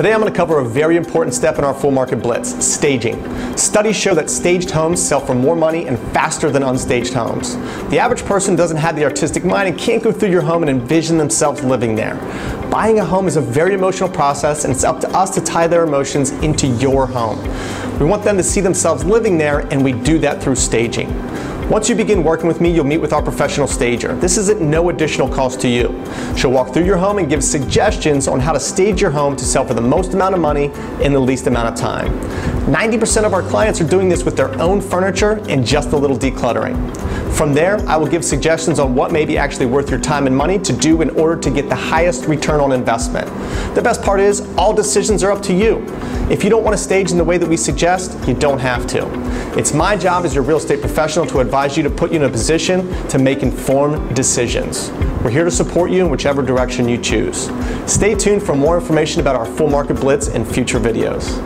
Today I'm going to cover a very important step in our full market blitz, staging. Studies show that staged homes sell for more money and faster than unstaged homes. The average person doesn't have the artistic mind and can't go through your home and envision themselves living there. Buying a home is a very emotional process and it's up to us to tie their emotions into your home. We want them to see themselves living there and we do that through staging. Once you begin working with me, you'll meet with our professional stager. This is at no additional cost to you. She'll walk through your home and give suggestions on how to stage your home to sell for the most amount of money in the least amount of time. 90% of our clients are doing this with their own furniture and just a little decluttering. From there, I will give suggestions on what may be actually worth your time and money to do in order to get the highest return on investment. The best part is, all decisions are up to you. If you don't want to stage in the way that we suggest, you don't have to. It's my job as your real estate professional to advise you to put you in a position to make informed decisions. We're here to support you in whichever direction you choose. Stay tuned for more information about our full market blitz and future videos.